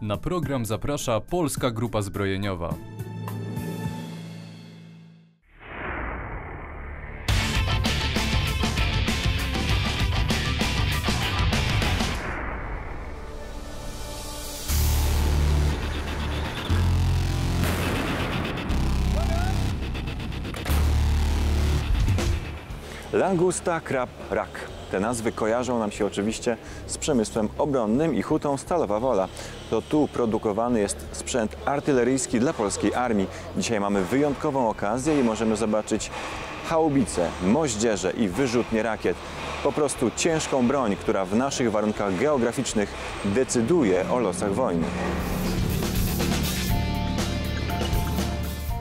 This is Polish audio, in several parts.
Na program zaprasza Polska Grupa Zbrojeniowa. Langusta, krab, rak. Te nazwy kojarzą nam się oczywiście z przemysłem obronnym i hutą Stalowa Wola. To tu produkowany jest sprzęt artyleryjski dla polskiej armii. Dzisiaj mamy wyjątkową okazję i możemy zobaczyć haubice, moździerze i wyrzutnie rakiet. Po prostu ciężką broń, która w naszych warunkach geograficznych decyduje o losach wojny.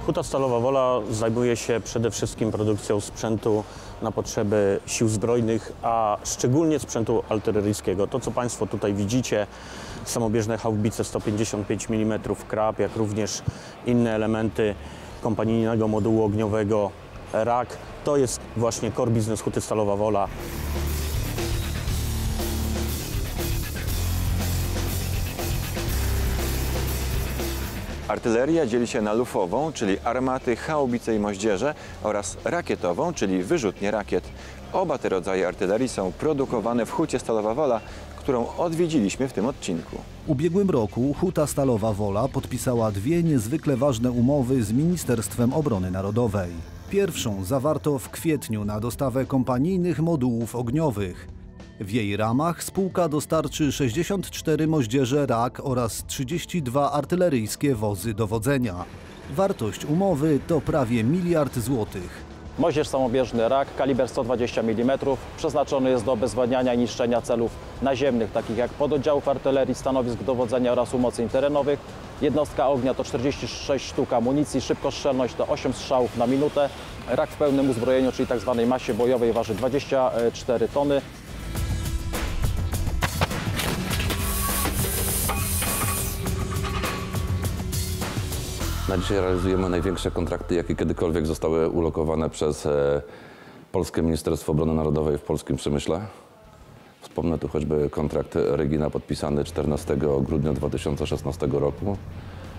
Huta Stalowa Wola zajmuje się przede wszystkim produkcją sprzętu na potrzeby sił zbrojnych, a szczególnie sprzętu artyleryjskiego. To, co Państwo tutaj widzicie, samobieżne haubice 155 mm krab, jak również inne elementy kompanijnego modułu ogniowego RAK, to jest właśnie core business Huty Stalowa Wola. Artyleria dzieli się na lufową, czyli armaty, haubice i moździerze oraz rakietową, czyli wyrzutnie rakiet. Oba te rodzaje artylerii są produkowane w Hucie Stalowa Wola, którą odwiedziliśmy w tym odcinku. Ubiegłym roku Huta Stalowa Wola podpisała dwie niezwykle ważne umowy z Ministerstwem Obrony Narodowej. Pierwszą zawarto w kwietniu na dostawę kompanijnych modułów ogniowych. W jej ramach spółka dostarczy 64 moździerze RAK oraz 32 artyleryjskie wozy dowodzenia. Wartość umowy to prawie miliard złotych. Moździerz samobieżny RAK, kaliber 120 mm, przeznaczony jest do obezwładniania i niszczenia celów naziemnych, takich jak pododdziałów artylerii, stanowisk dowodzenia oraz umocnień terenowych. Jednostka ognia to 46 sztuk amunicji, szybkostrzelność to 8 strzałów na minutę. RAK w pełnym uzbrojeniu, czyli tzw. masie bojowej waży 24 tony. Na dzisiaj realizujemy największe kontrakty, jakie kiedykolwiek zostały ulokowane przez e, Polskie Ministerstwo Obrony Narodowej w polskim przemyśle. Wspomnę tu choćby kontrakt Regina podpisany 14 grudnia 2016 roku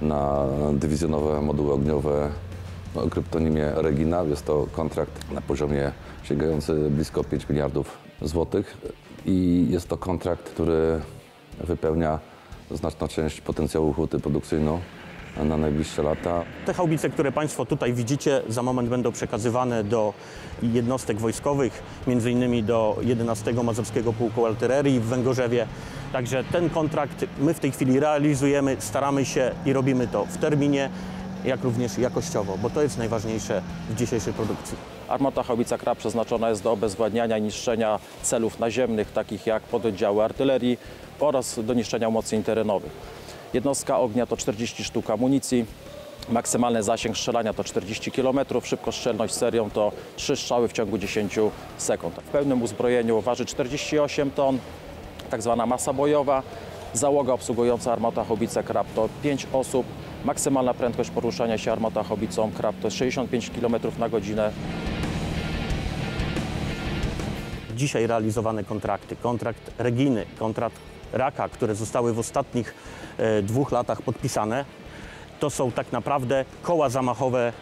na dywizjonowe moduły ogniowe o kryptonimie Regina. Jest to kontrakt na poziomie sięgający blisko 5 miliardów złotych i jest to kontrakt, który wypełnia znaczną część potencjału huty produkcyjną na najbliższe lata. Te haubice, które Państwo tutaj widzicie, za moment będą przekazywane do jednostek wojskowych, między innymi do 11 Mazowskiego Pułku Artylerii w Węgorzewie. Także ten kontrakt my w tej chwili realizujemy, staramy się i robimy to w terminie, jak również jakościowo, bo to jest najważniejsze w dzisiejszej produkcji. Armata haubica KRAB przeznaczona jest do obezwładniania i niszczenia celów naziemnych, takich jak pododdziały artylerii oraz do niszczenia umocnień terenowych. Jednostka ognia to 40 sztuk amunicji, maksymalny zasięg strzelania to 40 km, szybkostrzelność serią to 3 strzały w ciągu 10 sekund. W pełnym uzbrojeniu waży 48 ton, tak zwana masa bojowa. Załoga obsługująca armatę Hobice Krab to 5 osób. Maksymalna prędkość poruszania się armatą Hobicą Krab to jest 65 km na godzinę. dzisiaj realizowane kontrakty, kontrakt Reginy, kontrakt Raka, które zostały w ostatnich e, dwóch latach podpisane, to są tak naprawdę koła zamachowe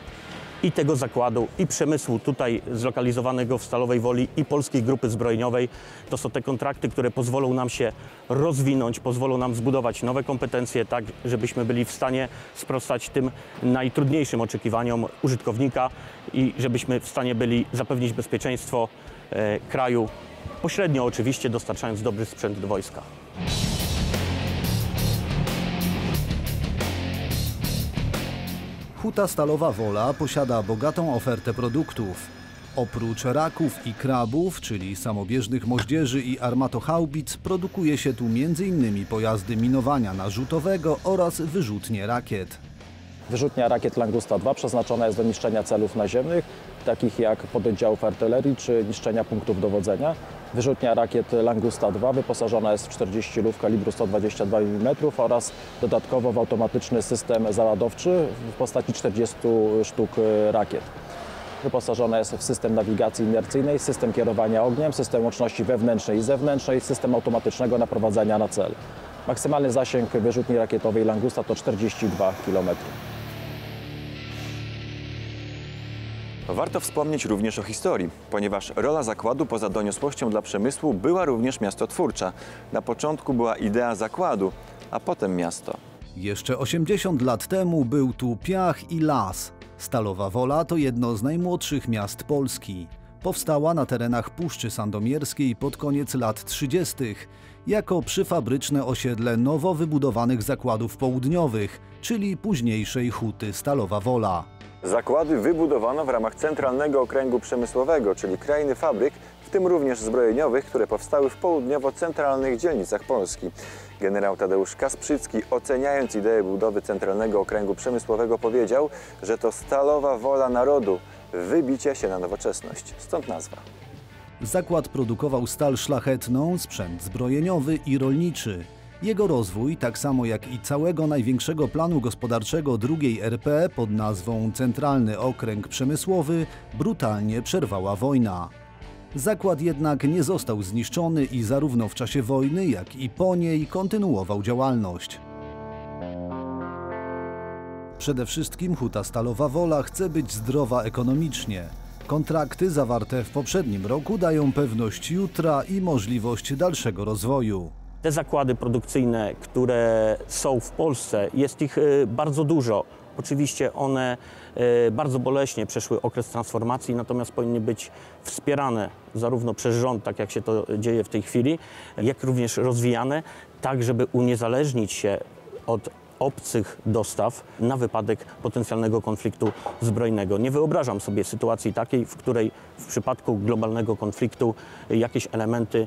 i tego zakładu, i przemysłu tutaj zlokalizowanego w Stalowej Woli, i Polskiej Grupy Zbrojeniowej. To są te kontrakty, które pozwolą nam się rozwinąć, pozwolą nam zbudować nowe kompetencje, tak żebyśmy byli w stanie sprostać tym najtrudniejszym oczekiwaniom użytkownika i żebyśmy w stanie byli zapewnić bezpieczeństwo e, kraju, pośrednio oczywiście dostarczając dobry sprzęt do wojska. Huta Stalowa Wola posiada bogatą ofertę produktów. Oprócz raków i krabów, czyli samobieżnych moździerzy i armatochaubic, produkuje się tu m.in. pojazdy minowania narzutowego oraz wyrzutnie rakiet. Wyrzutnia rakiet Langusta 2 przeznaczona jest do niszczenia celów naziemnych, takich jak pododdziałów artylerii czy niszczenia punktów dowodzenia. Wyrzutnia rakiet Langusta 2 wyposażona jest w 40 luf kalibru 122 mm oraz dodatkowo w automatyczny system załadowczy w postaci 40 sztuk e, rakiet. Wyposażona jest w system nawigacji inercyjnej, system kierowania ogniem, system łączności wewnętrznej i zewnętrznej, system automatycznego naprowadzania na cel. Maksymalny zasięg wyrzutni rakietowej Langusta to 42 km. Warto wspomnieć również o historii, ponieważ rola zakładu poza doniosłością dla przemysłu była również miastotwórcza. Na początku była idea zakładu, a potem miasto. Jeszcze 80 lat temu był tu piach i las. Stalowa Wola to jedno z najmłodszych miast Polski. Powstała na terenach Puszczy Sandomierskiej pod koniec lat 30. jako przyfabryczne osiedle nowo wybudowanych zakładów południowych, czyli późniejszej huty Stalowa Wola. Zakłady wybudowano w ramach Centralnego Okręgu Przemysłowego, czyli krainy fabryk, w tym również zbrojeniowych, które powstały w południowo-centralnych dzielnicach Polski. Generał Tadeusz Kasprzycki, oceniając ideę budowy Centralnego Okręgu Przemysłowego, powiedział, że to stalowa wola narodu, wybicie się na nowoczesność. Stąd nazwa. Zakład produkował stal szlachetną, sprzęt zbrojeniowy i rolniczy. Jego rozwój, tak samo jak i całego największego planu gospodarczego II RP pod nazwą Centralny Okręg Przemysłowy, brutalnie przerwała wojna. Zakład jednak nie został zniszczony i zarówno w czasie wojny, jak i po niej kontynuował działalność. Przede wszystkim Huta Stalowa Wola chce być zdrowa ekonomicznie. Kontrakty zawarte w poprzednim roku dają pewność jutra i możliwość dalszego rozwoju. Te zakłady produkcyjne, które są w Polsce, jest ich e, bardzo dużo. Oczywiście one e, bardzo boleśnie przeszły okres transformacji, natomiast powinny być wspierane zarówno przez rząd, tak jak się to dzieje w tej chwili, jak również rozwijane, tak żeby uniezależnić się od obcych dostaw na wypadek potencjalnego konfliktu zbrojnego. Nie wyobrażam sobie sytuacji takiej, w której w przypadku globalnego konfliktu jakieś elementy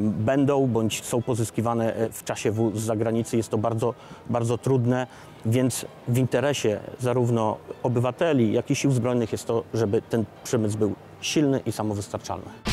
będą bądź są pozyskiwane e, w czasie W z zagranicy. Jest to bardzo, bardzo trudne, więc w interesie zarówno obywateli, jak i sił zbrojnych jest to, żeby ten przemysł był silny i samowystarczalny.